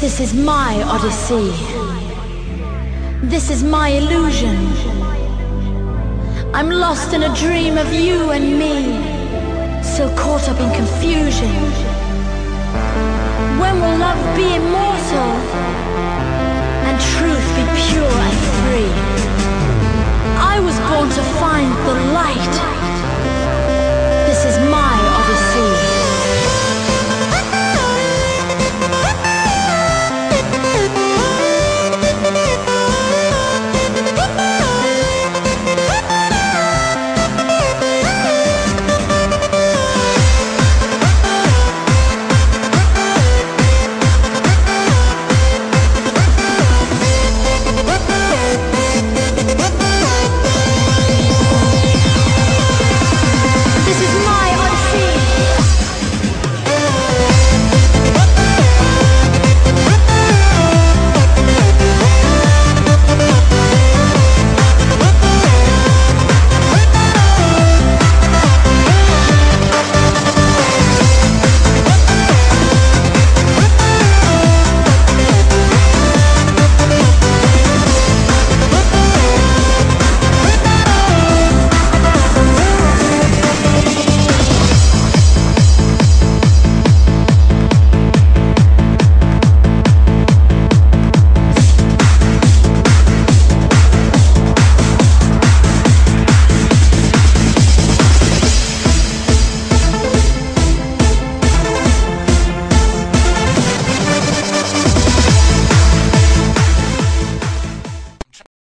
This is my odyssey. This is my illusion. I'm lost in a dream of you and me, so caught up in confusion. When will love be immortal